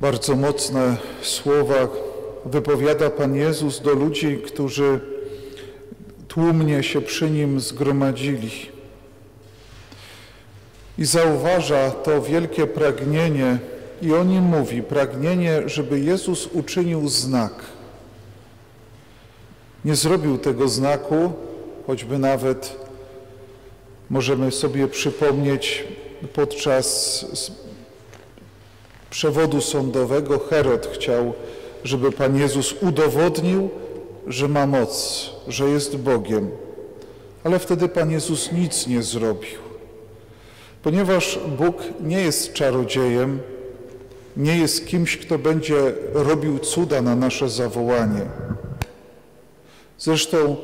Bardzo mocne słowa wypowiada Pan Jezus do ludzi, którzy tłumnie się przy Nim zgromadzili. I zauważa to wielkie pragnienie, i o nim mówi, pragnienie, żeby Jezus uczynił znak. Nie zrobił tego znaku, choćby nawet możemy sobie przypomnieć podczas przewodu sądowego Herod chciał, żeby Pan Jezus udowodnił, że ma moc, że jest Bogiem. Ale wtedy Pan Jezus nic nie zrobił. Ponieważ Bóg nie jest czarodziejem, nie jest kimś, kto będzie robił cuda na nasze zawołanie. Zresztą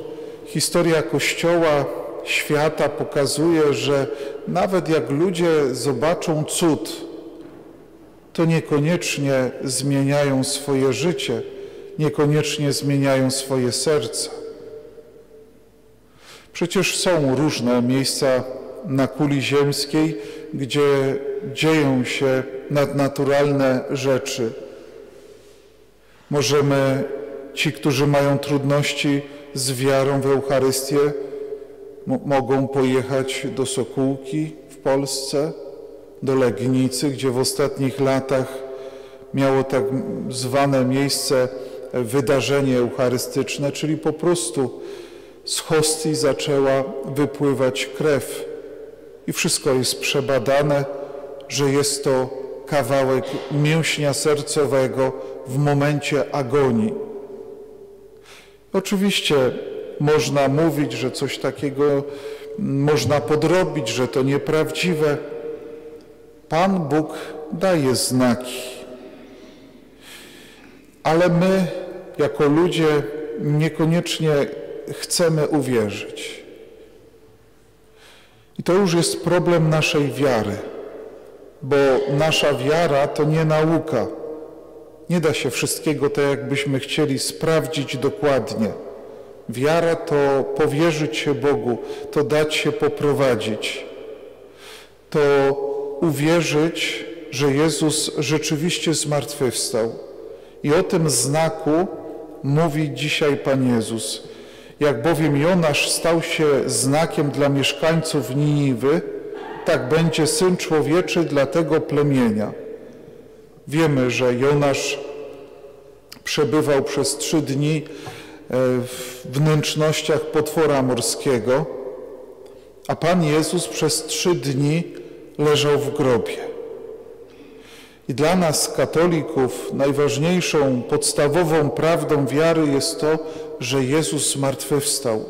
historia Kościoła, świata pokazuje, że nawet jak ludzie zobaczą cud, to niekoniecznie zmieniają swoje życie, niekoniecznie zmieniają swoje serca. Przecież są różne miejsca na kuli ziemskiej, gdzie dzieją się nadnaturalne rzeczy. Możemy, ci, którzy mają trudności z wiarą w Eucharystię, mogą pojechać do Sokółki w Polsce, do Legnicy, gdzie w ostatnich latach miało tak zwane miejsce wydarzenie eucharystyczne, czyli po prostu z hostii zaczęła wypływać krew i wszystko jest przebadane, że jest to kawałek mięśnia sercowego w momencie agonii. Oczywiście można mówić, że coś takiego można podrobić, że to nieprawdziwe. Pan Bóg daje znaki, ale my jako ludzie niekoniecznie chcemy uwierzyć. I to już jest problem naszej wiary, bo nasza wiara to nie nauka. Nie da się wszystkiego tak, jakbyśmy chcieli sprawdzić dokładnie. Wiara to powierzyć się Bogu, to dać się poprowadzić, to uwierzyć, że Jezus rzeczywiście zmartwychwstał. I o tym znaku mówi dzisiaj Pan Jezus. Jak bowiem Jonasz stał się znakiem dla mieszkańców Niniwy, tak będzie Syn Człowieczy dla tego plemienia. Wiemy, że Jonasz przebywał przez trzy dni e, w wnętrznościach potwora morskiego, a Pan Jezus przez trzy dni leżał w grobie. I dla nas, katolików, najważniejszą, podstawową prawdą wiary jest to, że Jezus zmartwychwstał.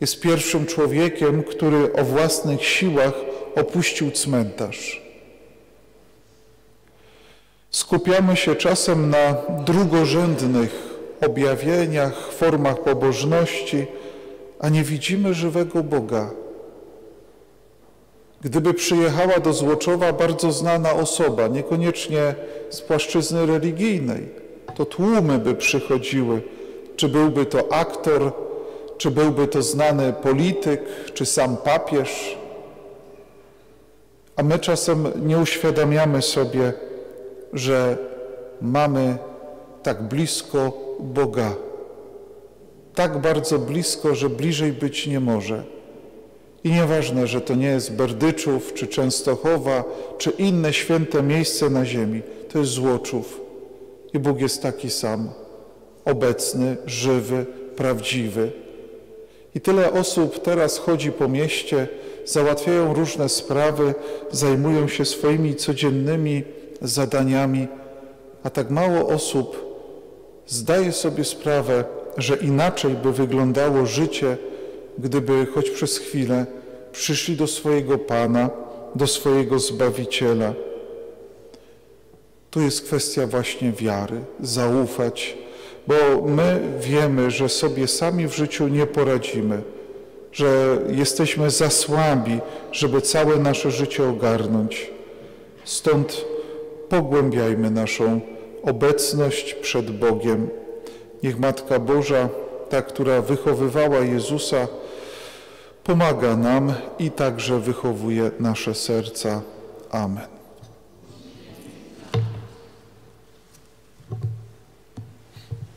Jest pierwszym człowiekiem, który o własnych siłach opuścił cmentarz. Skupiamy się czasem na drugorzędnych objawieniach, formach pobożności, a nie widzimy żywego Boga. Gdyby przyjechała do Złoczowa bardzo znana osoba, niekoniecznie z płaszczyzny religijnej, to tłumy by przychodziły, czy byłby to aktor, czy byłby to znany polityk, czy sam papież. A my czasem nie uświadamiamy sobie, że mamy tak blisko Boga. Tak bardzo blisko, że bliżej być nie może. I nieważne, że to nie jest Berdyczów, czy Częstochowa, czy inne święte miejsce na ziemi. To jest Złoczów. I Bóg jest taki sam. Obecny, żywy, prawdziwy. I tyle osób teraz chodzi po mieście, załatwiają różne sprawy, zajmują się swoimi codziennymi zadaniami, a tak mało osób zdaje sobie sprawę, że inaczej by wyglądało życie, gdyby choć przez chwilę przyszli do swojego Pana, do swojego Zbawiciela. Tu jest kwestia właśnie wiary, zaufać, bo my wiemy, że sobie sami w życiu nie poradzimy, że jesteśmy za słabi, żeby całe nasze życie ogarnąć. Stąd pogłębiajmy naszą obecność przed Bogiem. Niech Matka Boża, ta, która wychowywała Jezusa, pomaga nam i także wychowuje nasze serca. Amen.